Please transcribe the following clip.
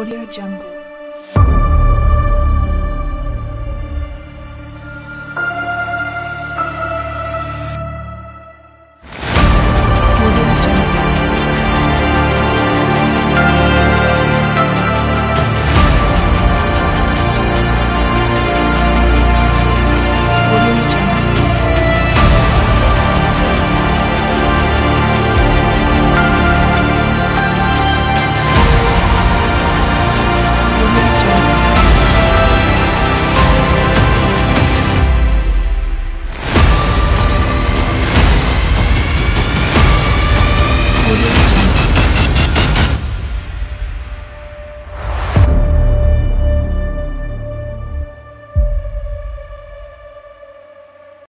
Audio Jungle. Thank you.